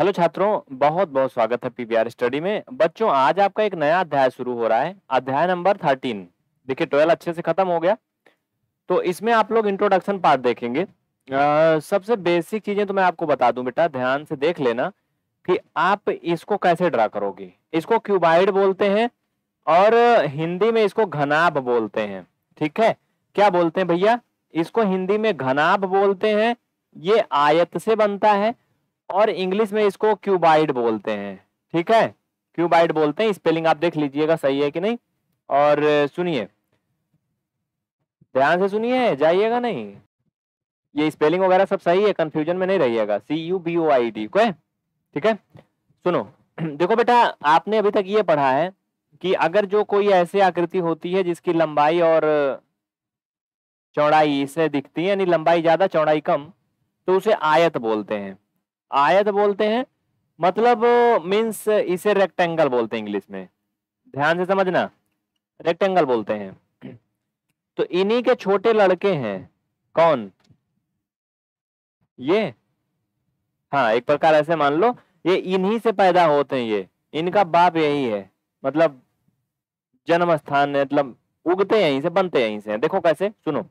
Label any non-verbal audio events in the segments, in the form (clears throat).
Hello छात्रों बहुत बहुत स्वागत है पीवीआर स्टडी में। बच्चों आज आपका एक नया अध्याय शुरू हो रहा है। अध्याय नंबर थर्टीन। देखिए ट्वेल्व अच्छे से खत्म हो गया। तो इसमें आप लोग इंट्रोडक्शन पार्ट देखेंगे। आ, सबसे बेसिक चीज़ें तो मैं आपको बता दूँ बेटा ध्यान से देख लेना कि आप इसको कैसे ड्रा करोगे। इसको क्यूबाइड बोलते हैं और हिंदी में इसको घनाभ बोलते हैं। ठीक है? क्या बोलते हैं भैया? इसको हिंदी में घनाभ बोलते हैं। ये आयत से बनता है और इंग्लिश में इसको क्यूबाइड बोलते हैं। ठीक है? क्यूबाइड बोलते हैं। स्पेलिंग आप देख लीजिएगा सही है कि नहीं? और सुनिए। ध्यान से सुनिए, जाइएगा नहीं। ये स्पेलिंग वगैरह सब सही है, कंफ्यूजन में नहीं रहिएगा। C U B O I D को ठीक है? सुनो। (clears throat) देखो बेटा, आपने अभी तक ये पढ़ा है कि अगर जो कोई ऐसी आकृति होती है जिसकी लंबाई और चौड़ाई इससे दिखती है, यानी लंबाई ज़्यादा, चौड़ाई कम तो उसे आयत बोलते हैं। आयत बोलते हैं मतलब मीन्स इसे रेक्टेंगल बोलते हैं इंग्लिश में। ध्यान से समझना रेक्टेंगल बोलते हैं। तो इन्हीं के छोटे लड़के हैं, कौन? ये? हाँ एक प्रकार ऐसे मान लो, ये इन्हीं से पैदा होते हैं ये। इनका बाप यही है मतलब जन्म स्थान मतलब उगते हैं यहीं से, बनते हैं यहीं से। देखो कैसे, सुनो।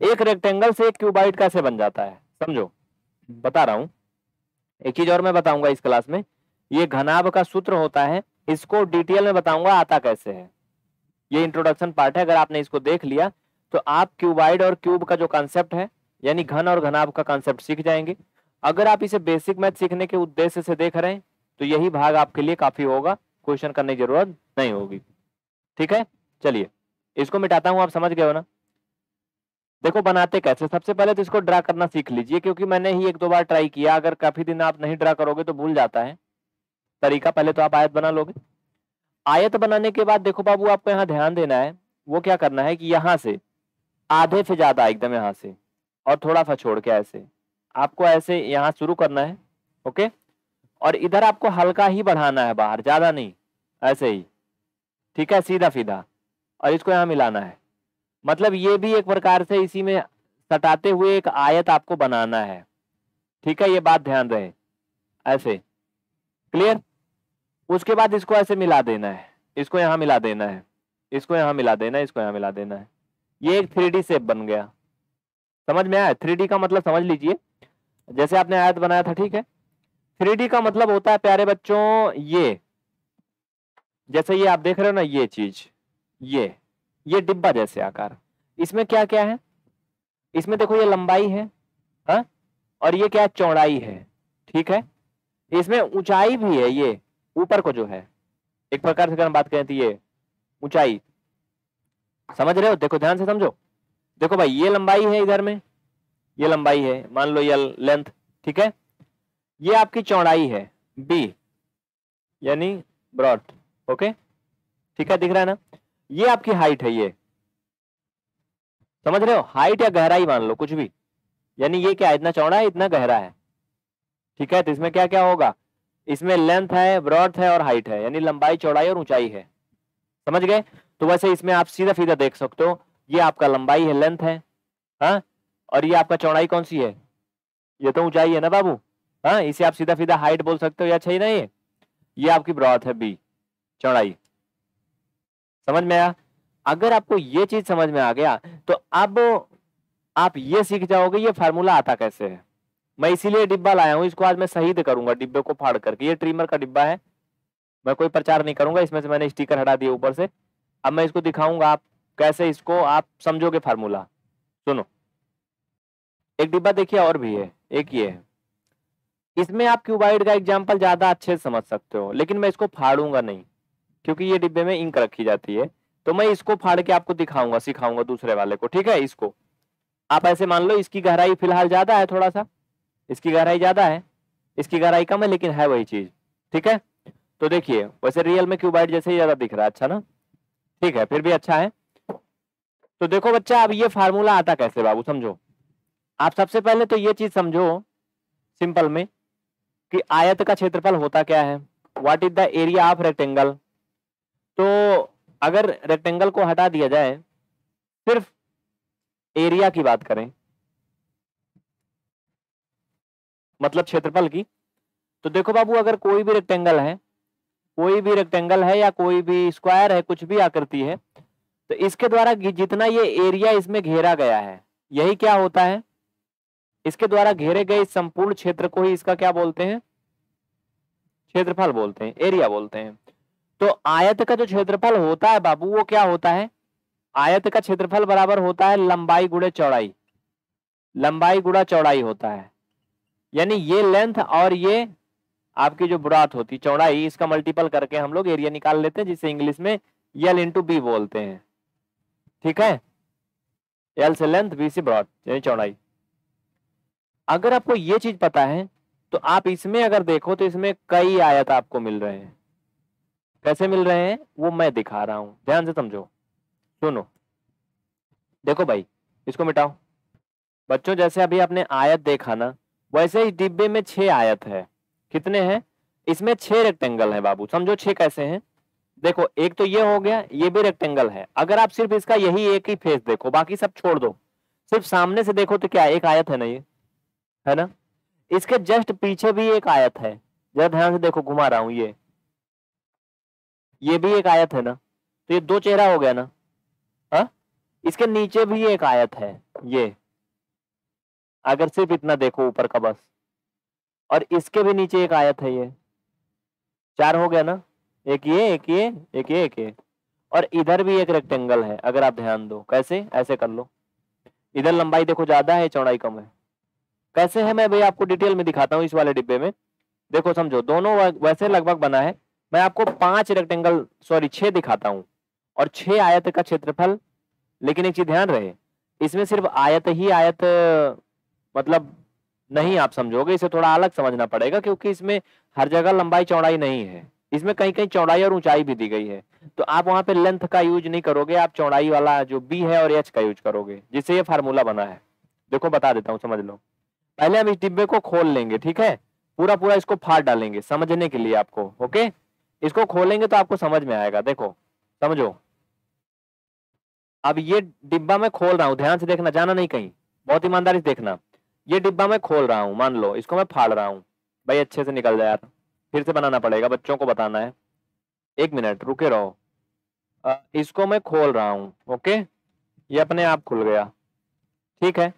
एक रेक्टेंगल से एक क्यूबाइट कैसे बन जाता है, समझो। बता रहा हूँ। एक चीज़ और मैं बताऊँगा इस क्लास में। ये घनाभ का सूत्र होता है, इसको डिटेल में बताऊँगा आता कैसे है। ये इंट्रोडक्शन पार्ट है, अगर आपने इसको देख लिया तो आप क्यूबाइड और क्यूब का जो कॉन्सेप्ट है, यानी घन और घनाभ का कॉन्सेप्ट सीख जाएँगे। अगर आप इसे बेसिक मैथ सीखने के उद्देश्य से देख रहे हैं तो यही भाग आपके लिए काफ़ी होगा क्वेश्चन करने की ज़रूरत नहीं होगी। ठीक है? चलिए, इसको मिटाता हूँ, आप समझ गए हो ना? देखो, बनाते कैसे? सबसे पहले तो इसको ड्रा करना सीख लीजिए, क्योंकि मैंने ही एक दो बार ट्राई किया। अगर काफ़ी दिन आप नहीं ड्रा करोगे तो भूल जाता है। तरीका, पहले तो आप आयत बना लोगे। आयत बनाने के बाद देखो बाबू, आपको यहाँ ध्यान देना है। वो क्या करना है कि यहाँ से, आधे से ज़्यादा, एकदम यहाँ से, और थोड़ा सा छोड़ के ऐसे। आपको ऐसे यहाँ शुरू करना है, ओके? और इधर आपको हल्का ही बढ़ाना है बाहर, ज़्यादा नहीं, ऐसे ही। ठीक है सीधा सीधा और इसको यहाँ मिलाना है। मतलब ये भी एक प्रकार से इसी में सटाते हुए एक आयत आपको बनाना है। ठीक है, ये बात ध्यान रहे। ऐसे। क्लियर उसके बाद इसको ऐसे मिला देना है। इसको यहाँ मिला देना है। इसको यहाँ मिला देना है, इसको यहाँ मिला देना है। ये एक थ्री शेप बन गया। समझ में आया? थ्री का मतलब समझ लीजिए। जैसे आपने आयत बनाया था, ठीक है? थ्री का मतलब होता है, प्यारे बच्चों, ये। जैसे ये आप देख रहे हो ना, ये चीज़। ये। ये डिब्बा जैसे आकार। इसमें क्या क्या है? इसमें देखो ये लंबाई है, हा? और ये क्या चौड़ाई है, ठीक है? इसमें ऊंचाई भी है ये, ऊपर को जो है। एक प्रकार से अगर हम बात करें तो ये ऊंचाई। समझ रहे हो? देखो, ध्यान से समझो। देखो भाई, ये लंबाई है इधर में, ये लंबाई है, मान लो ये लेंथ, ठीक है? ये आपकी चौड़ाई है बी यानी ब्रॉड, ओके? ठीक है, दिख रहा है ना? ये आपकी हाइट है ये। समझ रहे हो? हाइट या गहराई मान लो, कुछ भी। यानी ये क्या इतना चौड़ा है, इतना गहरा है। ठीक है? तो इसमें क्या क्या होगा? इसमें लेंथ है ब्रॉड है और हाइट है। यानी लंबाई, चौड़ाई और ऊंचाई है। समझ गए? तो वैसे इसमें आप सीधा सीधा देख सकते हो, ये आपका लंबाई है लेंथ है। हा? और ये आपका चौड़ाई कौन सी है? ये तो ऊंचाई है ना बाबू? हाँ? इसे आप सीधा सीधा हाइट बोल सकते हो या अच्छा ही नहीं है। ये आपकी ब्रॉथ है बी चौड़ाई। समझ में आया? अगर आपको ये चीज़ समझ में आ गया तो अब आप ये सीख जाओगे, ये फार्मूला आता कैसे है? मैं इसीलिए डिब्बा लाया हूँ, इसको आज मैं शहीद करूँगा, डिब्बे को फाड़ करके। ये ट्रिमर का डिब्बा है। मैं कोई प्रचार नहीं करूँगा, इसमें से मैंने स्टिकर हटा दिया ऊपर से। अब मैं इसको दिखाऊँगा, आप कैसे इसको, आप समझोगे फार्मूला सुनो। एक डिब्बा देखिए, और भी है। एक ये है। इसमें आप क्यूबाइड का एग्ज़ाम्पल ज़्यादा अच्छे से समझ सकते हो, लेकिन मैं इसको फाड़ूँगा नहीं। क्योंकि ये डिब्बे में इंक रखी जाती है। तो मैं इसको फाड़ के आपको दिखाऊँगा, सिखाऊँगा दूसरे वाले को, ठीक है? इसको। आप ऐसे मान लो, इसकी गहराई फ़िलहाल ज़्यादा है थोड़ा सा। इसकी गहराई ज़्यादा है। इसकी गहराई कम है, लेकिन है वही चीज़, ठीक है? तो देखिए, वैसे रियल में क्यूबाइट जैसे ही ज़्यादा दिख रहा है अच्छा ना? ठीक है, फिर भी अच्छा है। तो देखो बच्चा, अब ये फार्मूला आता कैसे बाबू, समझो? आप सबसे पहले तो ये चीज़ समझो, सिंपल में, कि आयत का क्षेत्रफल होता क्या है? What is the area of rectangle तो अगर रेक्टेंगल को हटा दिया जाए, सिर्फ़ एरिया की बात करें मतलब क्षेत्रफल की तो देखो बाबू, अगर कोई भी रेक्टेंगल है, कोई भी रेक्टेंगल है या कोई भी स्क्वायर है, कुछ भी आकृति है तो इसके द्वारा जितना ये एरिया इसमें घेरा गया है, यही क्या होता है? इसके द्वारा घेरे गए संपूर्ण क्षेत्र को ही इसका क्या बोलते हैं? क्षेत्रफल बोलते हैं एरिया बोलते हैं। तो आयत का जो क्षेत्रफल होता है बाबू, वो क्या होता है? आयत का क्षेत्रफल बराबर होता है लंबाई गुड़े चौड़ाई। लंबाई गुड़ा चौड़ाई होता है। यानी ये लेंथ और ये आपकी जो बुरात होती, चौड़ाई, इसका मल्टीपल करके हम लोग एरिया निकाल लेते हैं, जिसे इंग्लिश में यल इंटू बी बोलते हैं। ठीक है? एल से लेंथ बी से ब्रॉड यानी चौड़ाई। अगर आपको ये चीज़ पता है तो आप इसमें अगर देखो तो इसमें कई आयत आपको मिल रहे हैं। कैसे मिल रहे हैं, वो मैं दिखा रहा हूँ। ध्यान से समझो। सुनो। देखो भाई, इसको मिटाओ। बच्चों, जैसे अभी आपने आयत देखा ना, वैसे ही डिब्बे में छह आयत है। कितने हैं? इसमें छह रेक्टेंगल है बाबू। समझो छह कैसे हैं? देखो, एक तो ये हो गया, ये भी रेक्टेंगल है। अगर आप सिर्फ़ इसका यही एक ही फेस देखो, बाकी सब छोड़ दो। सिर्फ़ सामने से देखो तो क्या, एक आयत है ना ये? है ना? इसके जस्ट पीछे भी एक आयत है। जरा ध्यान से देखो, घुमा रहा हूँ ये। ये भी एक आयत है ना? तो ये दो चेहरा हो गया ना? हा? इसके नीचे भी एक आयत है, ये। अगर सिर्फ़ इतना देखो ऊपर का बस। और इसके भी नीचे एक आयत है ये। चार हो गया ना? एक ये एक ये एक ये एक ये। और इधर भी एक रेक्टेंगल है, अगर आप ध्यान दो। कैसे? ऐसे कर लो। इधर लंबाई देखो, ज़्यादा है, चौड़ाई कम है। कैसे है? मैं भाई आपको डिटेल में दिखाता हूँ इस वाले डिब्बे में। देखो, समझो, दोनों वैसे लगभग बना है। मैं आपको पाँच रेक्टेंगल सॉरी छह दिखाता हूँ और छह आयत का क्षेत्रफल, लेकिन एक चीज़ ध्यान रहे, इसमें सिर्फ़ आयत ही आयत मतलब नहीं आप समझोगे, इसे थोड़ा अलग समझना पड़ेगा, क्योंकि इसमें हर जगह लंबाई चौड़ाई नहीं है। इसमें कहीं कहीं चौड़ाई और ऊंचाई भी दी गई है। तो आप वहाँ पे लेंथ का यूज़ नहीं करोगे, आप चौड़ाई वाला जो बी है और एच का यूज़ करोगे, जिससे ये फार्मूला बना है। देखो, बता देता हूँ, समझ लो। पहले हम इस डिब्बे को खोल लेंगे, ठीक है? पूरा पूरा इसको फाड़ डालेंगे, समझने के लिए आपको ओके इसको खोलेंगे तो आपको समझ में आएगा। देखो, समझो। अब ये डिब्बा मैं खोल रहा हूँ, ध्यान से देखना, जाना नहीं कहीं। बहुत ईमानदारी से देखना। ये डिब्बा मैं खोल रहा हूँ, मान लो, इसको मैं फाड़ रहा हूँ। भाई, अच्छे से निकल जाए यार। फिर से बनाना पड़ेगा, बच्चों को बताना है। एक मिनट, रुके रहो। इसको मैं खोल रहा हूँ, ओके? ये अपने आप खुल गया। ठीक है?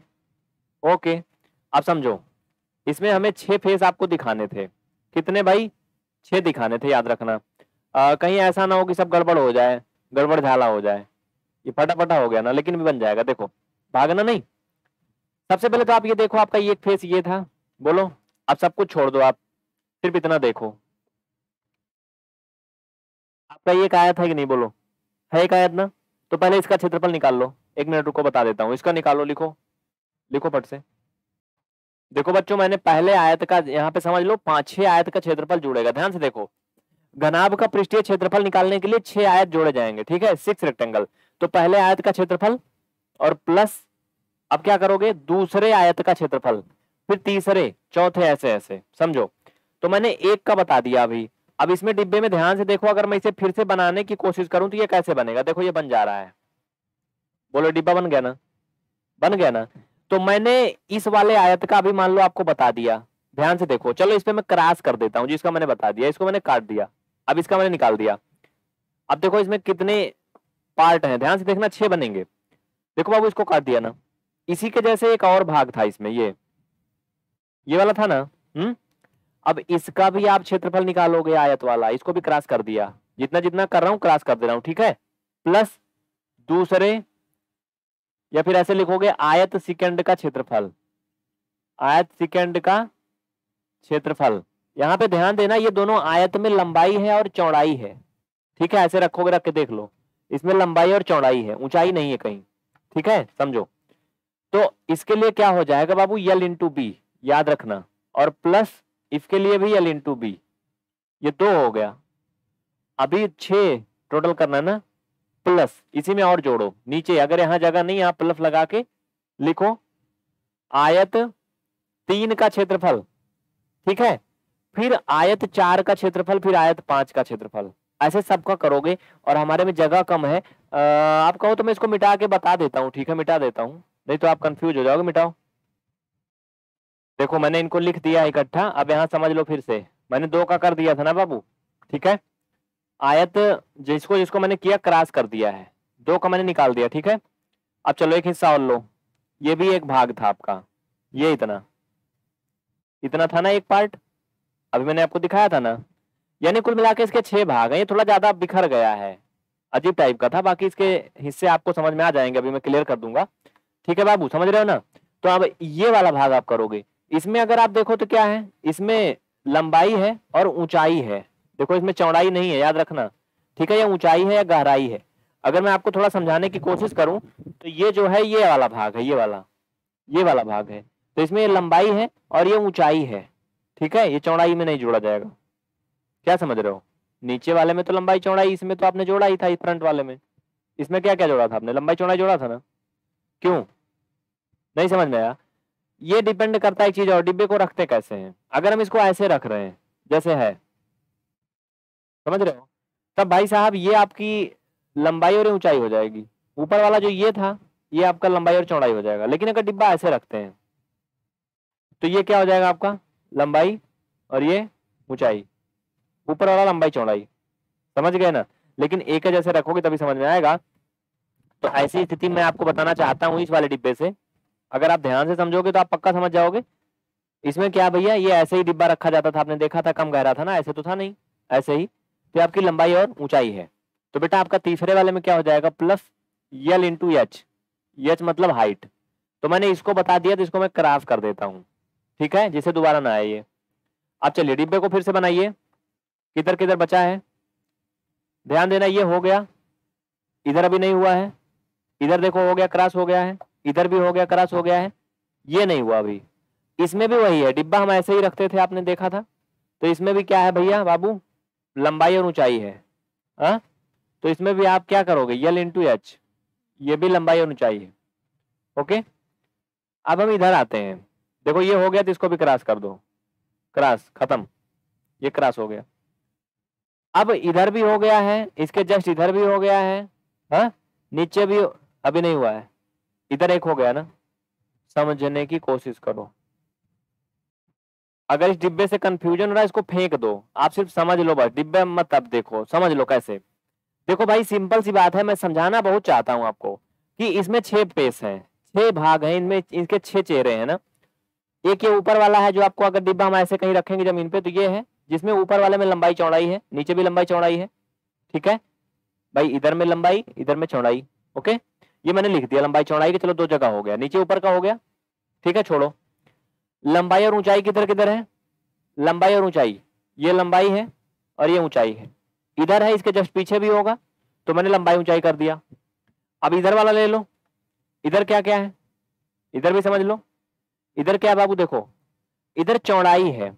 ओके। अब समझो, इसमें हमें छह फेस आपको दिखाने थे। कितने भाई? छह दिखाने थे याद रखना। आ, कहीं ऐसा ना हो कि सब गड़बड़ हो जाए गड़बड़ झाला हो जाए। ये फटाफटा हो गया ना लेकिन भी बन जाएगा देखो। भागना नहीं। सबसे पहले तो आप ये देखो आपका ये फेस ये था। बोलो आप सब कुछ छोड़ दो आप। सिर्फ़ इतना देखो। आपका ये आयत है कि नहीं बोलो? है एक आयत ना? तो पहले इसका क्षेत्रफल निकाल लो। एक मिनट रुको बता देता हूँ। इसका निकालो लिखो। लिखो पट से। देखो बच्चों, मैंने पहले आयत का, यहाँ पे समझ लो, पाँच, छह आयत का क्षेत्रफल जुड़ेगा। ध्यान से देखो, घनाभ का पृष्ठीय क्षेत्रफल निकालने के लिए छह आयत जोड़े जाएँगे, ठीक है? सिक्स रेक्टेंगल तो पहले आयत का क्षेत्रफल और प्लस अब क्या करोगे? दूसरे आयत का क्षेत्रफल, फिर तीसरे, चौथे, ऐसे ऐसे, समझो? तो मैंने एक का बता दिया अभी। अब इसमें डिब्बे में ध्यान से देखो, अगर मैं इसे फिर से बनाने की कोशिश करूँ तो ये कैसे बनेगा? देखो, ये बन जा रहा है। बोलो, डिब्बा बन गया ना? बन गया ना? तो मैंने इस वाले आयत का अभी मान लो आपको बता दिया। ध्यान से देखो। चलो इस पे मैं क्रॉस कर देता हूँ जिसका मैंने बता दिया, इसको मैंने काट दिया। अब इसका मैंने निकाल दिया। अब देखो इसमें कितने पार्ट हैं। ध्यान से देखना, छह बनेंगे। देखो बाबू, इसको काट दिया ना। इसी के जैसे एक और भाग था इसमें, ये। ये वाला था ना? हम्म? अब इसका भी आप क्षेत्रफल निकालोगे, आयत वाला। इसको भी क्रॉस कर दिया। जितना जितना कर रहा हूँ, क्रॉस कर दे रहा हूँ, ठीक है? प्लस दूसरे या फिर ऐसे लिखोगे, आयत सेकंड का क्षेत्रफल। आयत सेकंड का क्षेत्रफल। यहाँ पे ध्यान देना, ये दोनों आयत में लंबाई है और चौड़ाई है। ठीक है, ऐसे रखोगे, रख के देख लो। इसमें लंबाई और चौड़ाई है, ऊंचाई नहीं है कहीं। ठीक है, समझो। तो इसके लिए क्या हो जाएगा बाबू? यल इंटू बी याद रखना। और प्लस इसके लिए भी यल इंटू बी ये दो हो गया। अभी छ टोटल करना ना? प्लस इसी में और जोड़ो। नीचे, अगर यहाँ जगह नहीं आप प्लस लगा के लिखो, आयत तीन का क्षेत्रफल, ठीक है? फिर आयत चार का क्षेत्रफल, फिर आयत पाँच का क्षेत्रफल। ऐसे सबका करोगे और हमारे में जगह कम है। आप कहो तो मैं इसको मिटा के बता देता हूँ, ठीक है? मिटा देता हूँ। नहीं तो आप कंफ्यूज हो जाओगे, मिटाओ। देखो, मैंने इनको लिख दिया इकट्ठा। अब यहाँ समझ लो फिर से। मैंने दो का कर दिया था ना बाबू? ठीक है? आयत जिसको जिसको मैंने किया क्रॉस कर दिया है। दो का मैंने निकाल दिया, ठीक है? अब चलो एक हिस्सा और लो। ये भी एक भाग था आपका। ये इतना। इतना था ना एक पार्ट अभी मैंने आपको दिखाया था ना। यानी कुल मिला इसके छह भाग हैं। ये थोड़ा ज़्यादा बिखर गया है। अजीब टाइप का था। बाकी इसके हिस्से आपको समझ में आ जाएँगे। अभी मैं क्लियर कर दूँगा। ठीक है बाबू? समझ रहे हो ना? तो अब ये वाला भाग आप करोगे। इसमें अगर आप देखो तो क्या है? इसमें लंबाई है और ऊंचाई है। देखो, इसमें चौड़ाई नहीं है, याद रखना। ठीक है, या ऊंचाई है या गहराई है? अगर मैं आपको थोड़ा समझाने की कोशिश करूँ तो ये जो है, ये वाला भाग है, ये वाला। ये वाला भाग है। तो इसमें ये लंबाई है और ये ऊंचाई है। ठीक है, ये चौड़ाई में नहीं जोड़ा जाएगा। क्या समझ रहे हो? नीचे वाले में तो लंबाई चौड़ाई, इसमें तो आपने जोड़ा ही था, इस फ्रंट वाले में। इसमें क्या क्या जोड़ा था आपने? लंबाई चौड़ाई जोड़ा था ना? क्यों? नहीं समझ में आया। ये डिपेंड करता है चीज़ और, डिब्बे को रखते कैसे हैं? अगर हम इसको ऐसे रख रहे हैं, जैसे है। समझ रहे हो? तब भाई साहब, ये आपकी लंबाई और ऊंचाई हो जाएगी। ऊपर वाला जो ये था, ये आपका लंबाई और चौड़ाई हो जाएगा। लेकिन अगर डिब्बा ऐसे रखते हैं तो ये क्या हो जाएगा आपका? लंबाई और ये ऊंचाई। ऊपर वाला लंबाई, चौड़ाई। समझ गए ना? लेकिन एक जैसे रखोगे तभी समझ में आएगा। तो ऐसी स्थिति में आपको बताना चाहता हूँ इस वाले डिब्बे से। अगर आप ध्यान से समझोगे तो आप पक्का समझ जाओगे। इसमें क्या भैया, ये ऐसे ही डिब्बा रखा जाता था, आपने देखा था, कम गहरा था ना? ऐसे तो था नहीं। ऐसे ही। तो आपकी लंबाई और ऊंचाई है। तो बेटा आपका तीसरे वाले में क्या हो जाएगा? Plus L into H H मतलब हाइट तो मैंने इसको बता दिया तो इसको मैं क्रॉस कर देता हूँ। ठीक है? जिसे दोबारा ना आए ये। अब चलिए, डिब्बे को फिर से बनाइए। किधर किधर बचा है? ध्यान देना, ये हो गया। इधर अभी नहीं हुआ है। इधर देखो, हो गया क्रॉस हो गया है। इधर भी हो गया क्रॉस हो गया है। ये नहीं हुआ अभी। इसमें भी वही है। डिब्बा हम ऐसे ही रखते थे, आपने देखा था। तो इसमें भी क्या है भैया, बाबू? लंबाई और ऊंचाई है। हा? तो इसमें भी आप क्या करोगे? यल इंटू एच ये भी लंबाई और ऊंचाई है। ओके अब हम इधर आते हैं। देखो, ये हो गया तो इसको भी क्रॉस कर दो। क्रॉस खत्म। ये क्रॉस हो गया। अब इधर भी हो गया है, इसके जस्ट इधर भी हो गया है। हा? नीचे भी अभी नहीं हुआ है। इधर एक हो गया ना? समझने की कोशिश करो। अगर इस डिब्बे से कंफ्यूजन हो रहा है, इसको फेंक दो। आप सिर्फ़ समझ लो बस, डिब्बे मत अब देखो, समझ लो कैसे। देखो भाई सिंपल सी बात है, मैं समझाना बहुत चाहता हूँ आपको कि इसमें छह पेस हैं, छह भाग हैं, इनमें इनके छह चेहरे हैं ना। एक ये ऊपर वाला है जो आपको अगर डिब्बा हम ऐसे कहीं रखेंगे ज़मीन पे तो ये है, जिसमें ऊपर वाले में लंबाई चौड़ाई है, नीचे भी लंबाई चौड़ाई है, ठीक है? भाई, इधर में लंबाई, इधर में चौड़ाई, ओके? ये मैंने लिख दिया, लंबाई चौड़ाई के, चलो दो जगह हो गया, नीचे ऊपर का हो गया, ठीक है, छोड़ो। लंबाई और ऊंचाई किधर किधर है? लंबाई और ऊंचाई। ये लंबाई है और ये ऊंचाई है। इधर है, इसके जस्ट पीछे भी होगा तो मैंने लंबाई ऊंचाई कर दिया। अब इधर वाला ले लो। इधर क्या क्या है? इधर भी समझ लो। इधर क्या बाबू, देखो। इधर चौड़ाई है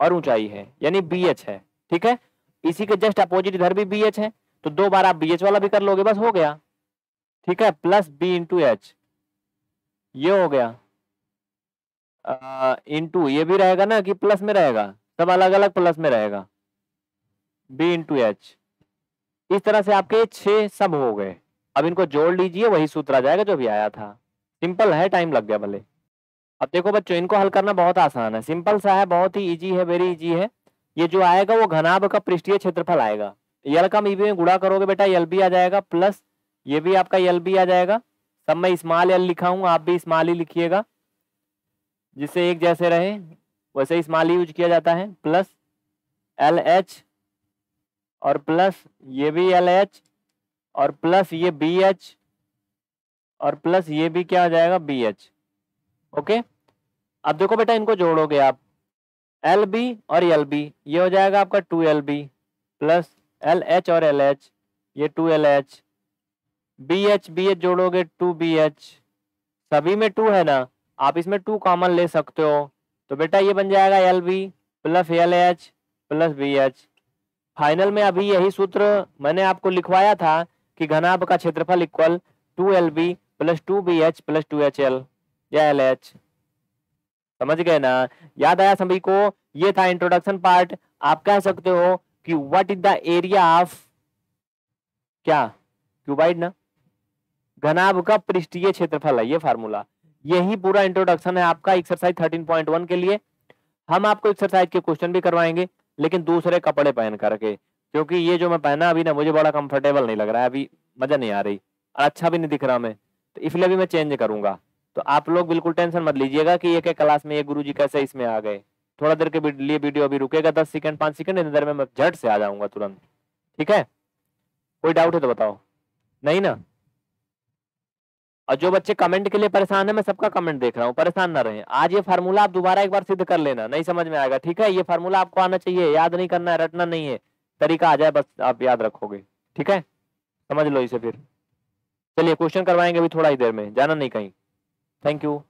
और ऊंचाई है, यानी बी एच है, ठीक है? इसी के जस्ट अपोजिट इधर भी बी एच है तो दो बार आप बी एच वाला भी कर लोगे, बस हो गया। ठीक है? प्लस बी इंटू एच ये हो गया। इंटू ये भी रहेगा ना कि प्लस में रहेगा सब अलग अलग प्लस में रहेगा। बी इंटू एच इस तरह से आपके छह सब हो गए। अब इनको जोड़ लीजिए, वही सूत्र आ जाएगा जो भी आया था। सिंपल है टाइम लग गया भले। अब देखो बच्चों, इनको हल करना बहुत आसान है। सिंपल सा है, बहुत ही इजी है वेरी इजी है। ये जो आएगा, वो घनाभ का पृष्ठीय क्षेत्रफल आएगा। यल का मीबी में गुड़ा करोगे बेटा यल भी आ जाएगा प्लस ये भी आपका यल भी आ जाएगा। सब मैं स्मॉल यल लिखा हूँ, आप भी स्मॉल ही लिखिएगा। जिससे एक जैसे रहे, वैसे ही स्मॉल यूज़ किया जाता है। प्लस एल एच और प्लस ये भी एल एच और प्लस ये बी एच और प्लस ये भी क्या हो जाएगा? बी एच ओके अब देखो बेटा, इनको जोड़ोगे आप। एल बी और एल बी ये हो जाएगा आपका two L B plus L H और एल एच ये two L H B H B H जोड़ोगे two B H सभी में टू है ना? आप इसमें टू कॉमन ले सकते हो। तो बेटा ये बन जाएगा L B plus L H plus B H final में अभी यही सूत्र मैंने आपको लिखवाया था कि घनाभ का क्षेत्रफल equal to L B plus two B H plus two H L या एल एच समझ गए ना? याद आया सभी को? ये था इंट्रोडक्शन पार्ट आप कह सकते हो कि what is the area of क्या? क्यूबाइड ना? घनाभ का पृष्ठीय क्षेत्रफल है ये फार्मूला यही पूरा इंट्रोडक्शन है आपका एक्सरसाइज 13.1 के लिए। हम आपको एक्सरसाइज के क्वेश्चन भी करवाएँगे, लेकिन दूसरे कपड़े पहन करके, क्योंकि ये जो मैं पहना अभी ना, मुझे बड़ा कंफर्टेबल नहीं लग रहा है, अभी मज़ा नहीं आ रही अच्छा भी नहीं दिख रहा मैं तो इसलिए भी मैं चेंज करूँगा। तो आप लोग बिल्कुल टेंशन मत लीजिएगा कि एक एक क्लास में ये गुरु जी कैसे इसमें आ गए। थोड़ा देर के लिए वीडियो अभी रुकेगा, दस सेकंड पाँच सेकंड अंदर मैं झट से आ जाऊँगा तुरंत। ठीक है? कोई डाउट है तो बताओ। नहीं ना? और जो बच्चे कमेंट के लिए परेशान है, मैं सबका कमेंट देख रहा हूँ, परेशान ना रहे। आज ये फार्मूला आप दोबारा एक बार सिद्ध कर लेना, नहीं समझ में आएगा, ठीक है? ये फार्मूला आपको आना चाहिए, याद नहीं करना है रटना नहीं है। तरीका आ जाए, बस आप याद रखोगे, ठीक है? समझ लो इसे फिर। चलिए क्वेश्चन करवाएँगे अभी थोड़ा ही देर में, जाना नहीं कहीं। Thank you